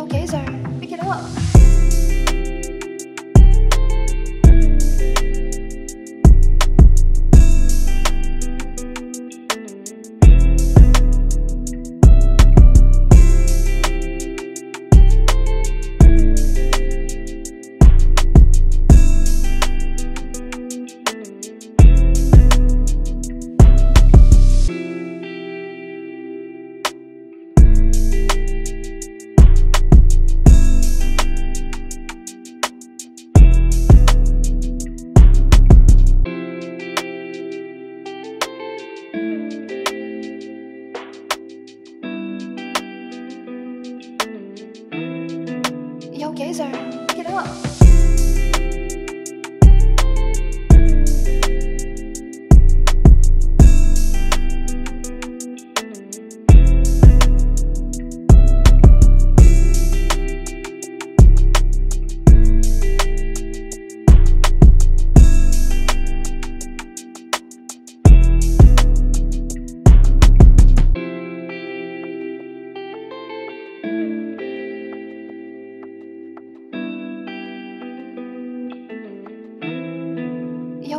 your gazer. Gazer, it up.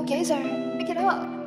Gazer, pick it up.